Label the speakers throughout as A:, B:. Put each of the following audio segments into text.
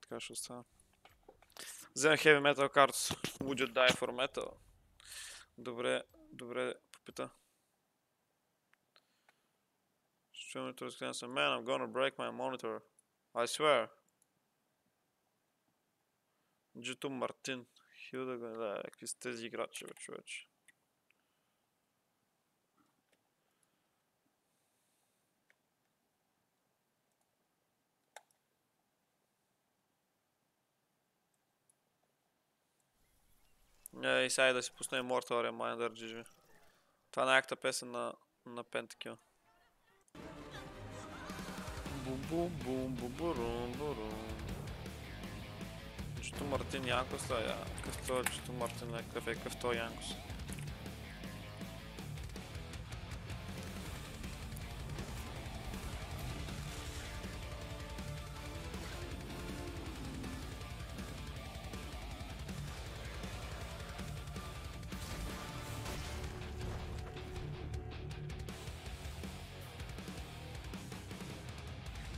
A: Така ще остана. Взема Heavy Metal Cards. Would you die for metal? Добре, добре, попита. Чуваме разгледам се. Man, I'm gonna break my monitor. I swear. Джито Мартин. Хилда да, какви са тези играчи, човече. Ей, сега и да си пусна Immortal Reminder, GG. Това е най-яката песен на, на Pentakill. Бум бум бум бум бурум бурум. Чето Мартин Янкос ли? Я, какъв той е Чето Мартин? е? Какъв е? Какъв той Янкос?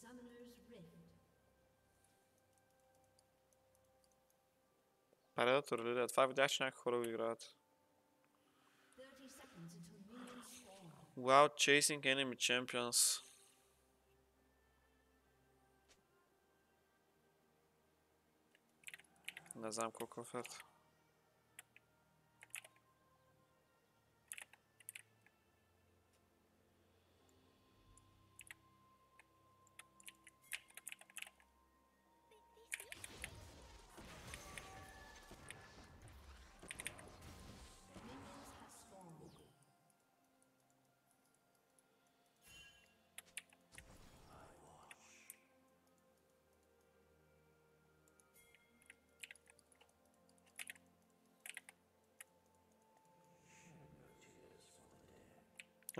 B: Summoner's Rift.
A: Предатор ли? да? Това видях, че някакви хора го играят.
B: 30 seconds until minions spawn.
A: Wow, chasing enemy champions. Не знам колко е оферта.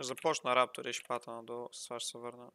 A: Започна раптор и ще пата надолу, с това ще се върна.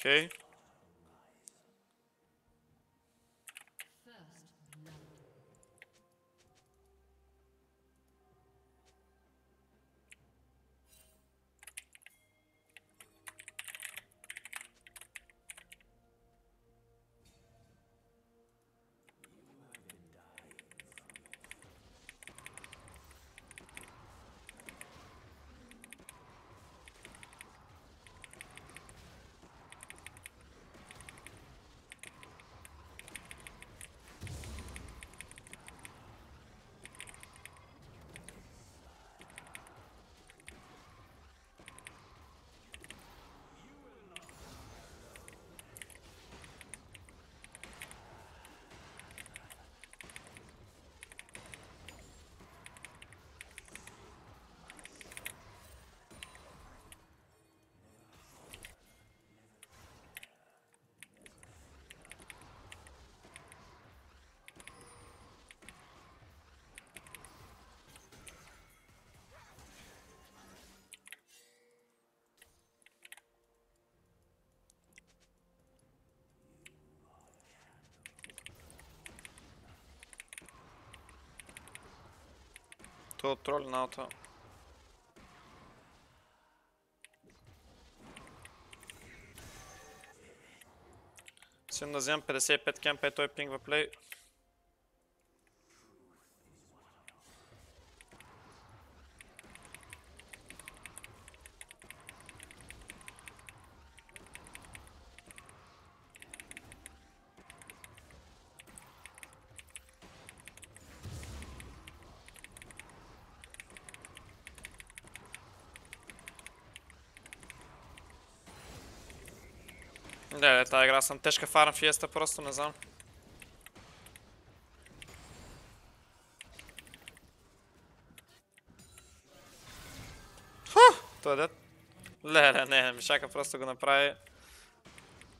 A: Окей. Той от тролли на ауто. Син да вземам 55 кемпа и той пингва плей. Тази игра съм тежка фарм фиеста, просто не знам. Фу! Той е дед. Леле, не, Мишака просто го направи.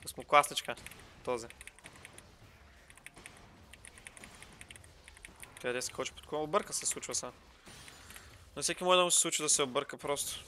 A: Осмокласничка. Този. Къде се хоче под кола? Обърка се случва са. На всеки може да му се случи да се обърка просто.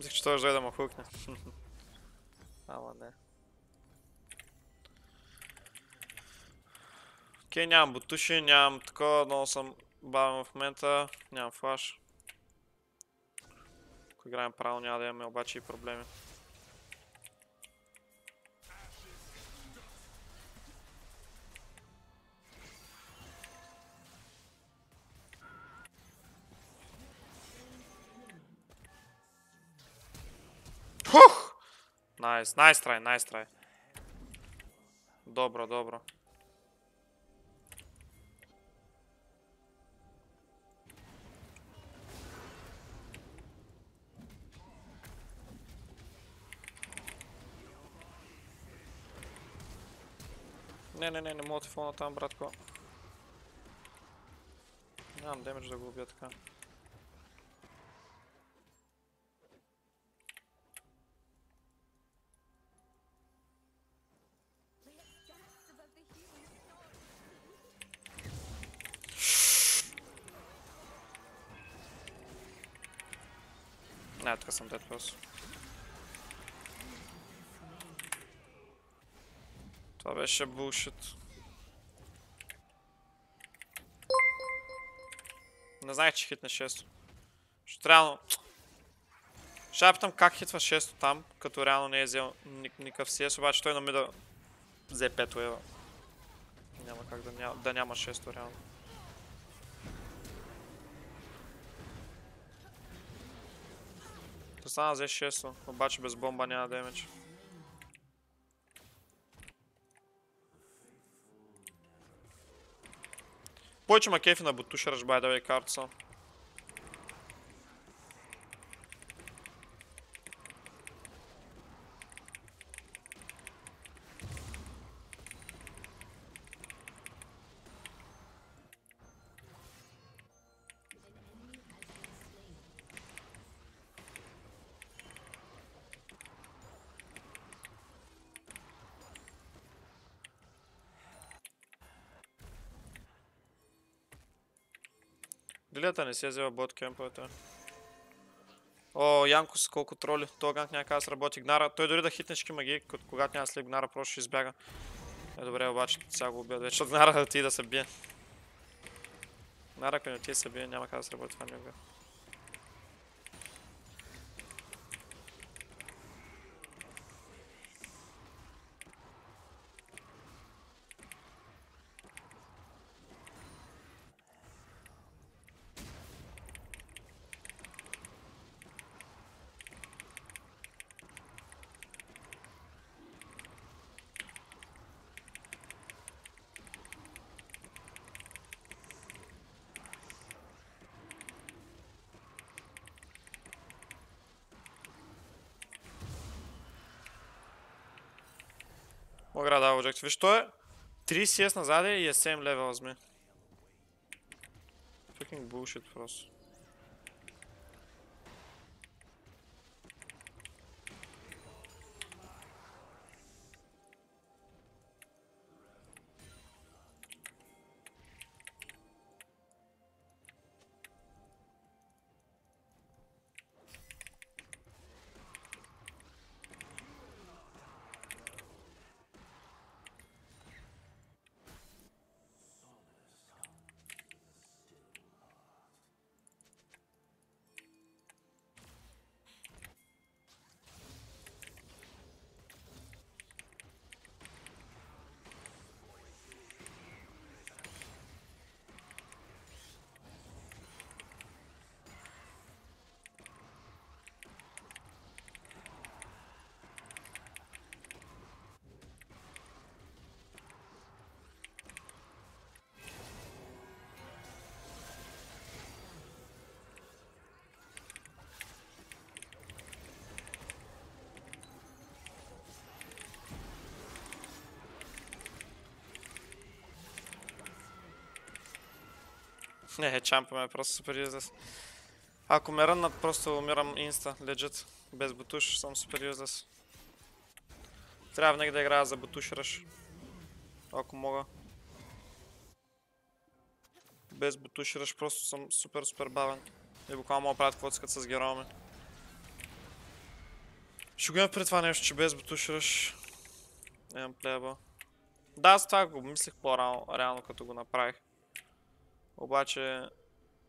A: Мислех, че той ще дойде да му хукне. Ама не. Окей, нямам бутуши, нямам такова, много съм бавен в момента, нямам флаш. Ако играем правилно няма да имаме обаче и проблеми. Найс, найс трай, найс трай. Dobro, dobro. Не, не, не, не мога да фона там, братко. Нямам демидж да го убия така. Дед просто. Това беше булшит. Не знаех, че хитне 6. Ще реално... Ще я питам как хитва 6 там, като реално не е взел ник- никакъв CS, обаче той на мида взе 5 уева. Няма как да, ня... да няма 6 реално. Та стана взе 6, обаче без бомба няма демедж. Повече ма кефи на бутушераш, by the way, картса. Лилията не си е взела бот кемповете. О, Янкос, колко троли. Този ганг няма как да сработи. Гнара, той дори да хитне всички магии, когато няма слеп Гнара, просто ще избяга. Е, добре, обаче сега го убият вече. От Гнара да ти да се бие. Гнара, ако не ти се бие, няма как да сработи това никога. Мога да дава. Виж, той е 3 CS назад и е 7 левела зми. Fucking bullshit просто. Не, чампа ме е просто супер useless. Ако ме ръннат, просто умирам инста, legit. Без бутуш съм супер useless. Трябва винаги да играя за бутуш ръш. Ако мога. Без бутуш ръш просто съм супер супер бавен. И буквално мога правят каквото искат с героя ми. Ще го имам при това нещо, че без бутуш ръш имам плеба. Да, аз това го мислих по-рано, реално като го направих. Обаче,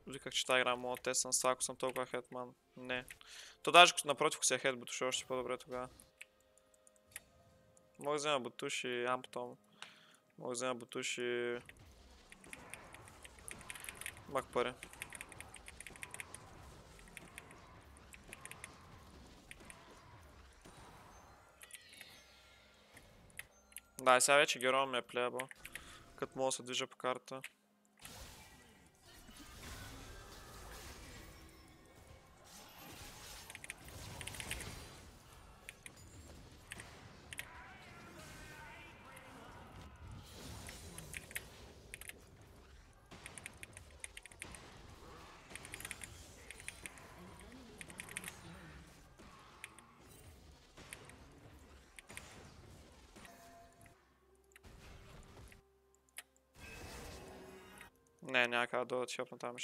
A: виках, че тази игра мога да тествам с ако съм толкова хетман. Не. То даже напротив, ако си е хет бутуш, още по-добре тогава. Мога да взема бутуш и амптом. Мога да взема бутуш и... Мак пари. Да, сега вече героя ми е плеба. Като мога да се движа по карта. Не, няма как да дойдат шопна там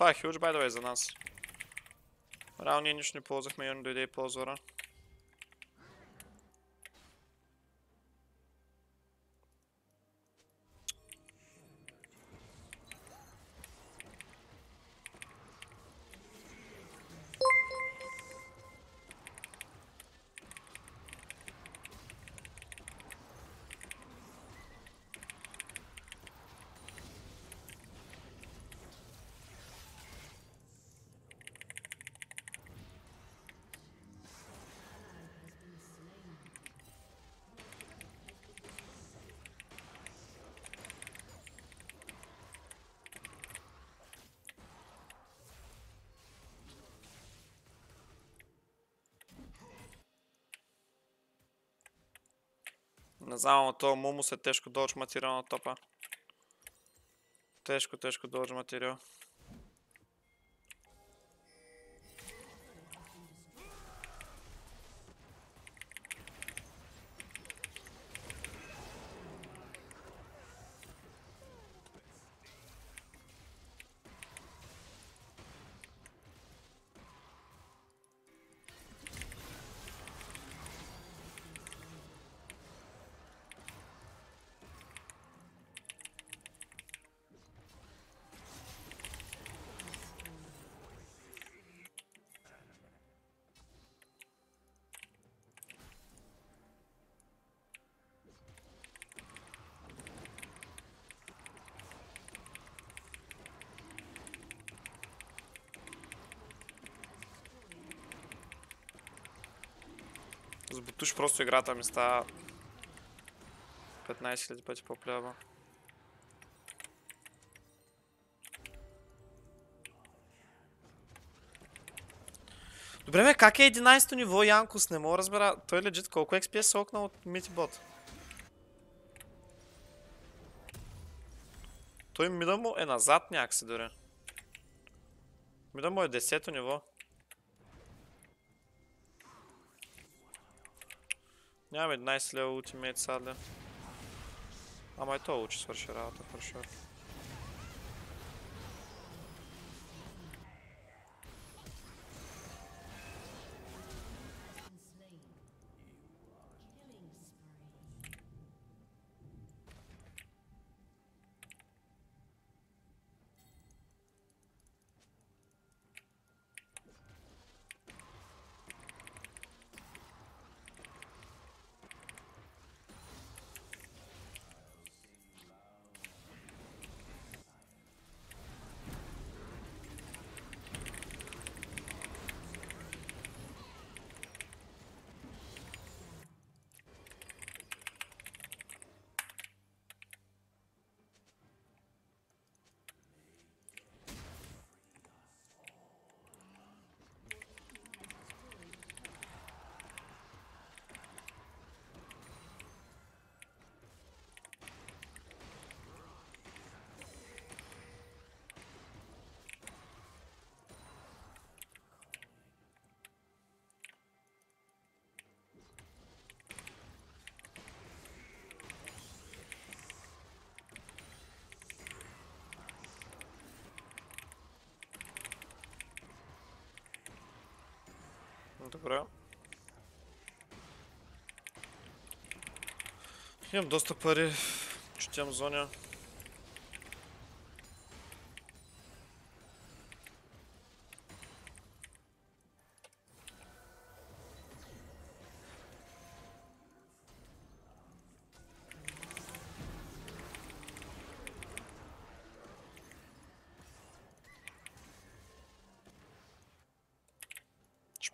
A: Това е huge, by the way, за нас. Реално ние нищо не ползвахме и дойде и ползвара. Не знам, но то Мумус е тежко додж материал на топа. Тежко, тежко додж материал. С бутуш просто играта ми става 15 000 пъти по-плява. Добре, бе, как е 11-то ниво Янкус? Не мога разбера. Той лежит колко XP се окна от Мити Бот? Той мида му е назад някакси дори. Мида му е 10-то ниво. Yeah, with nice little ultimate sadly. I might touch for sure out for sure. Добре. Имам доста пари. Четям зоня.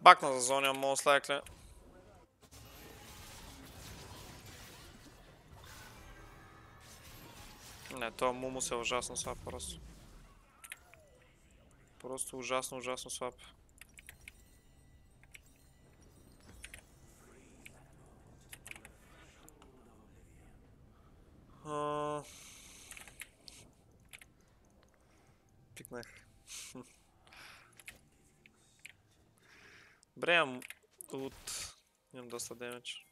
A: Бакна за зоня, most likely. Не, то Мумус е ужасно слаб просто. Просто ужасно, ужасно слаб. А, Пикнах. Добре, имам лут. Имам доста демидж.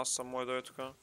A: Nossa, morreu 8k.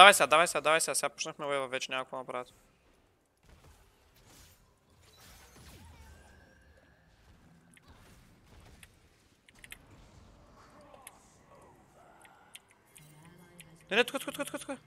A: Давай сега, давай сега, давай сега. Сега почнахме уева, вече няма какво направят. Не, не, тук, тук, тук, тук, тук.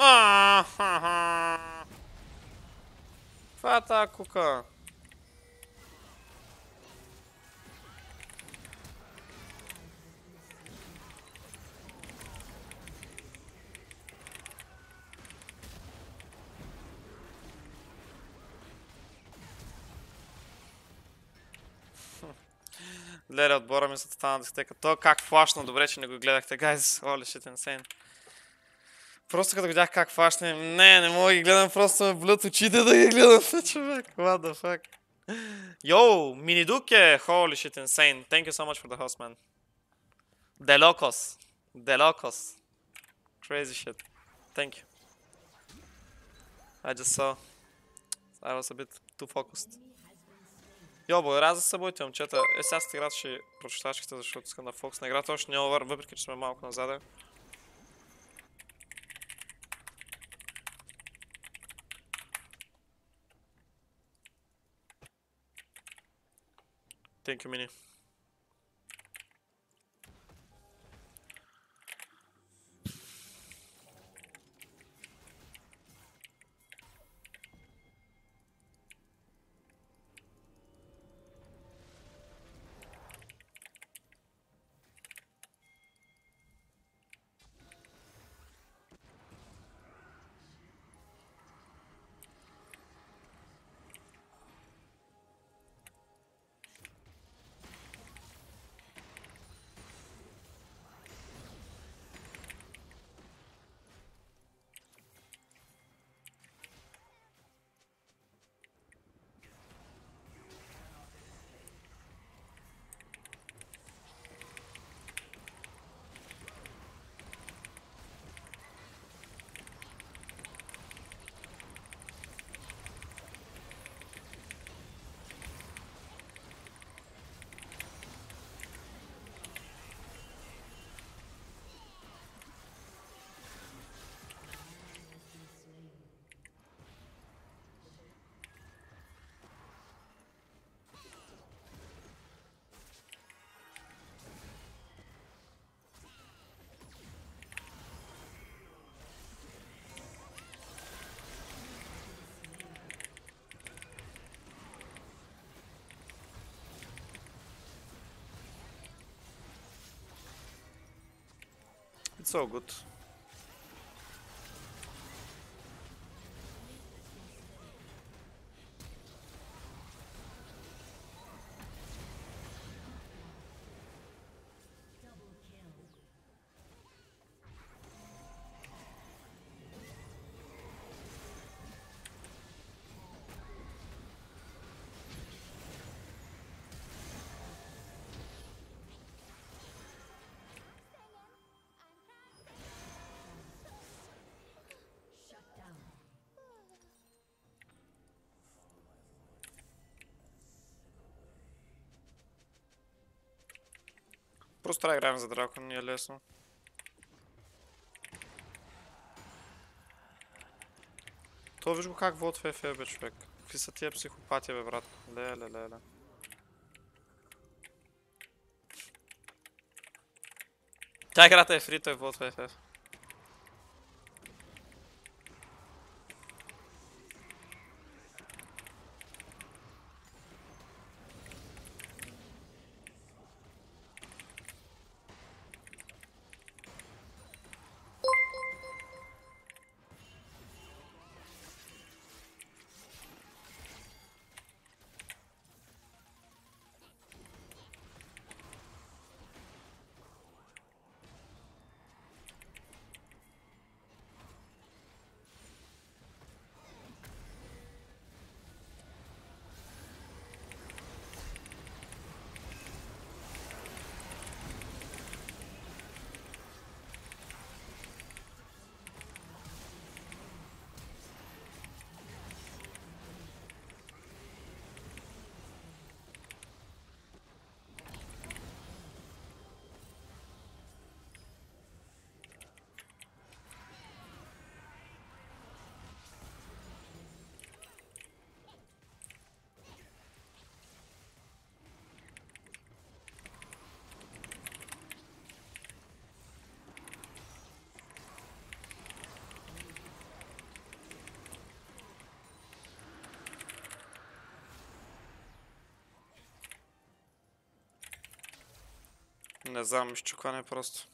A: Това е тази кука. Леле, отбора ми се стана да стека. То как флашна, добре, че не го гледахте, guys. Holy shit, insane. Просто като видях как фашне, не, не мога да ги гледам, просто ме блят очите да ги гледам, човек. What the fuck. Yo, Miniduke, holy shit, insane. Thank you so much for the host, man. De locos. De locos. Crazy shit. Thank you. I just saw. I was a bit too focused. Йо, благодаря за събудите, момчета. Е, сега сте играта ще прочитачките, защото искам да фокус на играта. Още не е овър, въпреки че сме малко назаде. Thank you, Mini. so good. Просто трябва да играем за дракон, ни е лесно. То виж го как вод в ФФ, бе, човек. Какви са тия психопати, бе, брат? Леле, леле. Тя играта е фри, той бот в FF. Не знам, изчукване просто.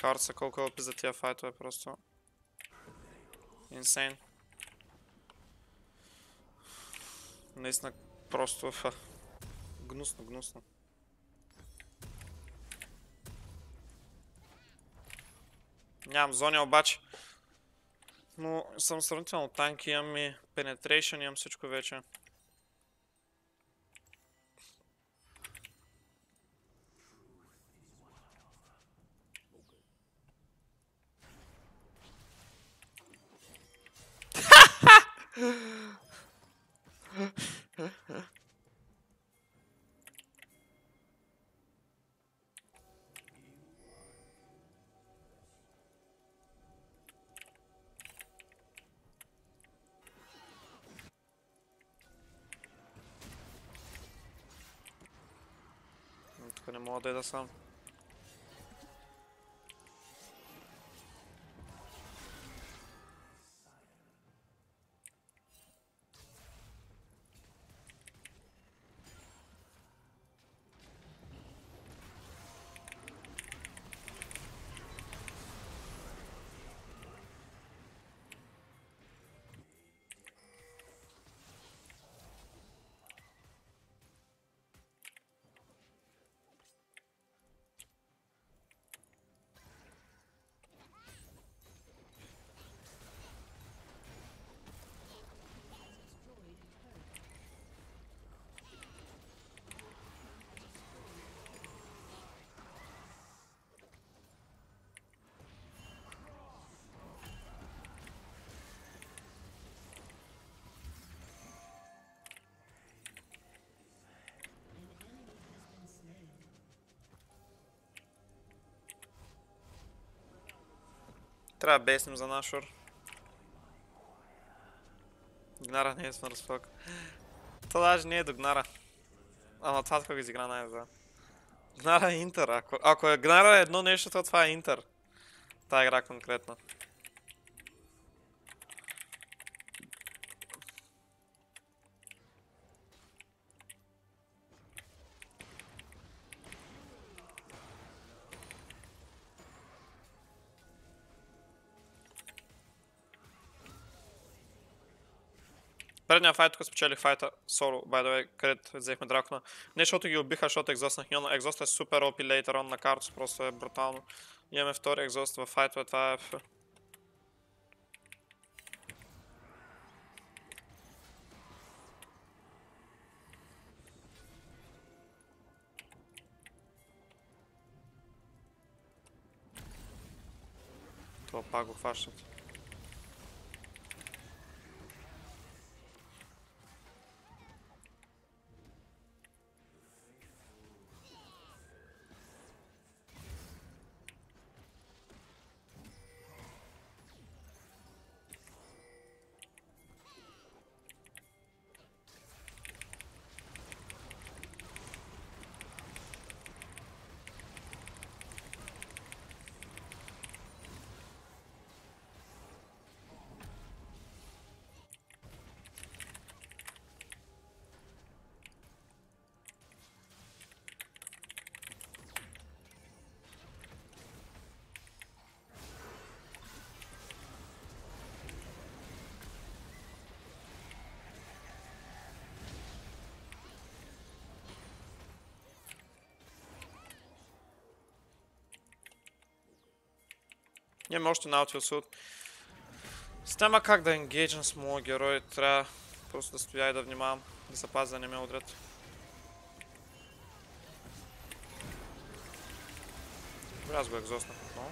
A: Карца колко е опи за тия файтове просто. Инсейн. Наистина просто ха. Гнусно, гнусно. Нямам зони обаче. Но съм сравнително танки, имам и penetration, имам всичко вече. М, Тук не мога да Трябва да беснем за нашор. Гнара не е с разфок. То даже не е до Гнара. Ама това така го изигра най-за. Гнара е Интер. Ако, ако е Гнара е едно нещо, то това е Интер. Та игра конкретно. Предния файт, тук спечелих файта соло, by the way, където взехме дракона. Не защото ги убиха, защото екзоснах Йона. Екзост е супер OP later on на Картус, просто е брутално. Имаме втори екзост в файтове, това е... Това пак го хващат. Имаме още Nautilus от. С няма как да енгейджам с моя герой. Трябва просто да стоя и да внимавам. Да се пазя да не ме удрят. Добре, аз го екзоснах отново.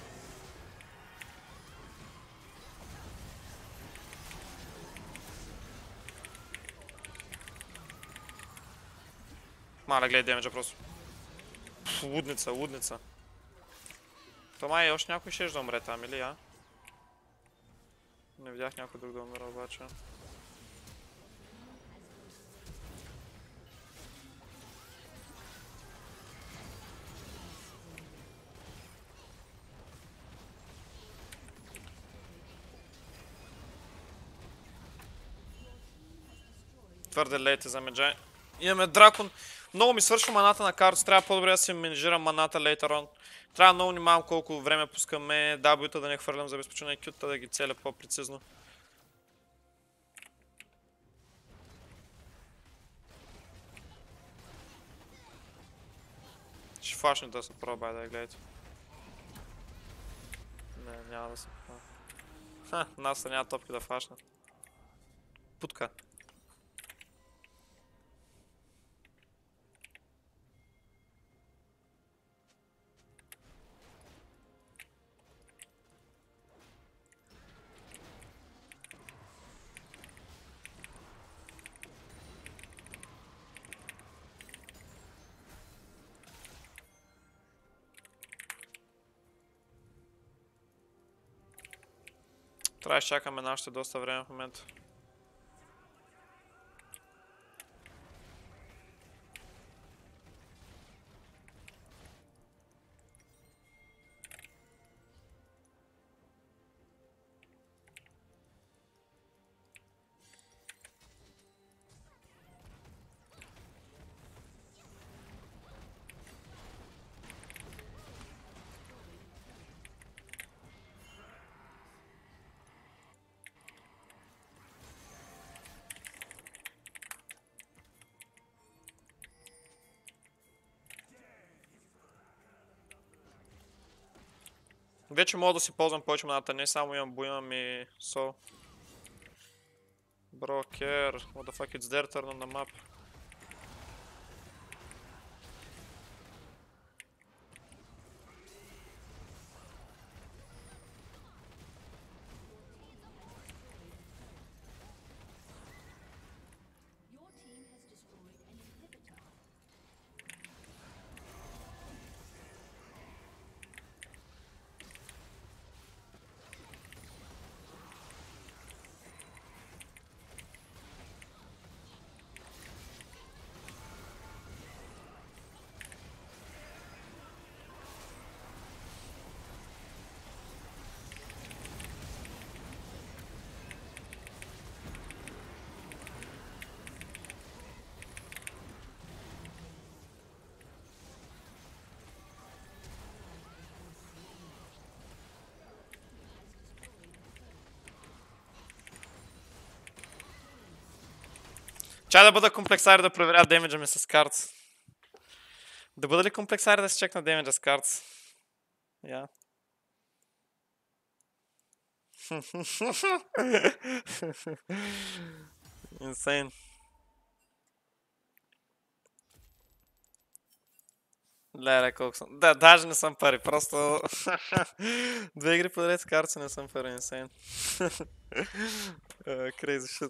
A: Маля, гледай демеджа просто. Пф, лудница, лудница. То май още някой ще да умре там, или я? Не видях някой друг да умира обаче. Твърде лейте за меджай. Имаме дракон. Много ми свършва маната на карта, трябва по-добре да си менеджирам маната later on. Трябва много внимавам колко време пускаме W-та да не хвърлям за безпочина Q-та да ги целя по-прецизно. Ще флашне да се пробва да я гледате. Не, няма да се пробва. Ха, нас няма топки да флашнат. Путка. Трябва да изчакаме нашите доста време в момента. Вече мога да си ползвам повече маната, не само имам бу, имам и сол. Брокер, what the fuck, it's their turn on the map. Чай да бъда комплексар да проверя демеджа ми с карт. Да бъда ли комплексар да си чекна демеджа с карт? Я. Insane. Леле, колко съм. Да, даже не съм пари, просто... Две игри подред с карти не съм пари, insane. Uh, crazy shit.